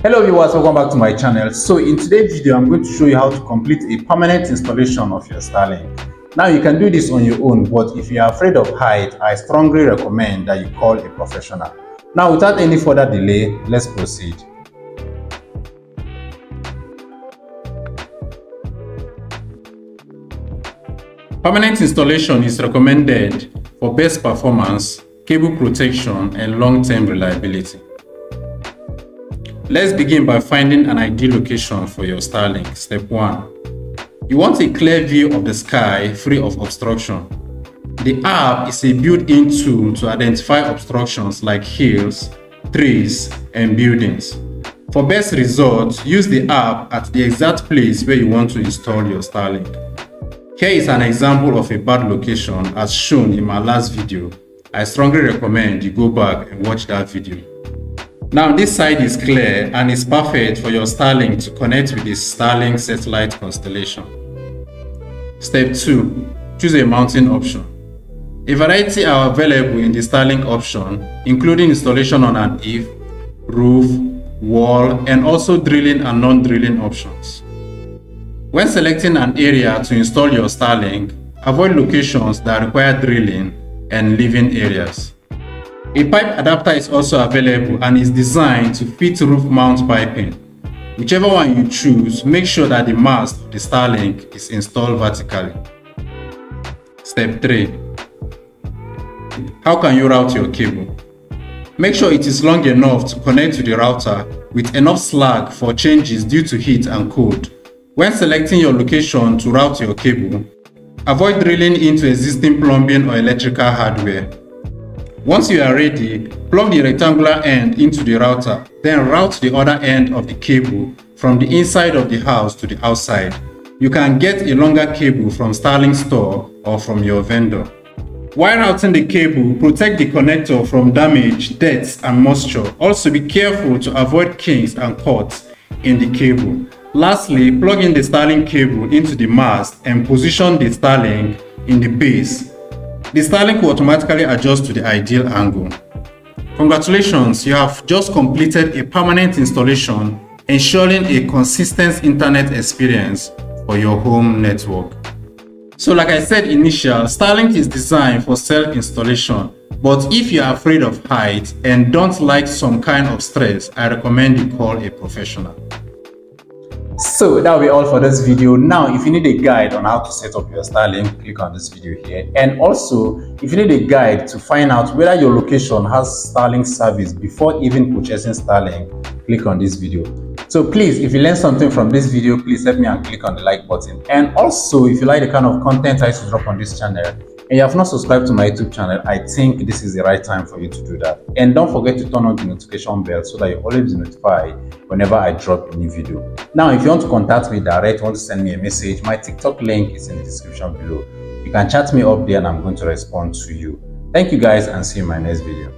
Hello viewers, welcome back to my channel. So in today's video, I'm going to show you how to complete a permanent installation of your Starlink. Now you can do this on your own, but if you are afraid of height, I strongly recommend that you call a professional. Now without any further delay, let's proceed. Permanent installation is recommended for best performance, cable protection, and long-term reliability. Let's begin by finding an ideal location for your Starlink. Step 1. You want a clear view of the sky free of obstruction. The app is a built-in tool to identify obstructions like hills, trees, and buildings. For best results, use the app at the exact place where you want to install your Starlink. Here is an example of a bad location as shown in my last video. I strongly recommend you go back and watch that video. Now this side is clear and is perfect for your Starlink to connect with the Starlink satellite constellation. Step 2. Choose a mounting option. A variety are available in the Starlink option, including installation on an eave, roof, wall, and also drilling and non-drilling options. When selecting an area to install your Starlink, avoid locations that require drilling and living areas. A pipe adapter is also available and is designed to fit roof mount piping. Whichever one you choose, make sure that the mast of the Starlink is installed vertically. Step 3. How can you route your cable? Make sure it is long enough to connect to the router with enough slack for changes due to heat and cold. When selecting your location to route your cable, avoid drilling into existing plumbing or electrical hardware. Once you are ready, plug the rectangular end into the router, then route the other end of the cable from the inside of the house to the outside. You can get a longer cable from Starlink store or from your vendor. While routing the cable, protect the connector from damage, debts, and moisture. Also be careful to avoid kinks and cuts in the cable. Lastly, plug in the Starlink cable into the mast and position the Starlink in the base the Starlink will automatically adjust to the ideal angle. Congratulations, you have just completed a permanent installation ensuring a consistent internet experience for your home network. So like I said initial, Starlink is designed for self-installation, but if you are afraid of height and don't like some kind of stress, I recommend you call a professional. So that will be all for this video. Now, if you need a guide on how to set up your Starlink, click on this video here. And also, if you need a guide to find out whether your location has Starlink service before even purchasing Starlink, click on this video. So please, if you learned something from this video, please help me and click on the like button. And also, if you like the kind of content I used to drop on this channel, and you have not subscribed to my YouTube channel, I think this is the right time for you to do that. And don't forget to turn on the notification bell so that you always be notified whenever I drop a new video. Now, if you want to contact me direct, want to send me a message, my TikTok link is in the description below. You can chat me up there and I'm going to respond to you. Thank you guys and see you in my next video.